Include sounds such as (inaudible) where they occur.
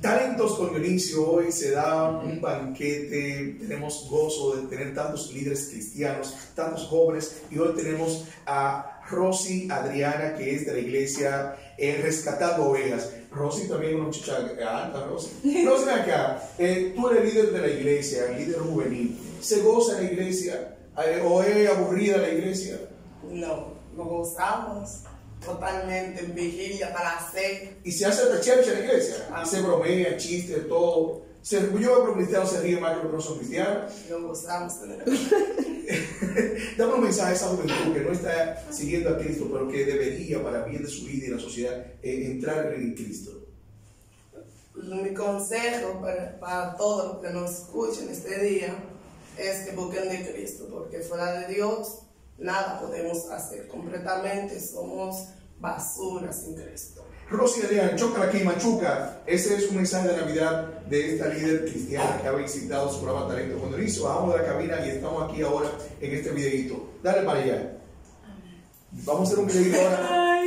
Talentos con Dionisio, hoy se da un banquete, tenemos gozo de tener tantos líderes cristianos, tantos jóvenes, y hoy tenemos a Rosy Adriana, que es de la iglesia eh, Rescatando Ovejas. Rosy también una muchacha alta, Rosy. (laughs) Rosy, acá, eh, tú eres líder de la iglesia, líder juvenil. ¿Se goza la iglesia? Eh, ¿O es aburrida la iglesia? No, nos gozamos totalmente en vigilia las seis. Y se hace la chévere en la iglesia. Ah. Se bromea, chiste, todo. Se, yo veo que cristianos se ríen más que los no son cristianos. Nos gozamos. (laughs) Dame un mensaje a esa juventud que no está siguiendo a Cristo, pero que debería, para bien de su vida y la sociedad, eh, entrar en Cristo. Mi consejo para, para todos los que nos escuchen este día es que busquen de Cristo, porque fuera de Dios nada podemos hacer. Completamente somos basura sin Cristo. Rosy Adrián, Choca aquí, Machuca. Ese es un mensaje de Navidad de esta líder cristiana que ha visitado su programa Talento cuando lo hizo. Bajamos de la cabina y estamos aquí ahora en este videito. Dale para allá. Vamos a hacer un videito ahora.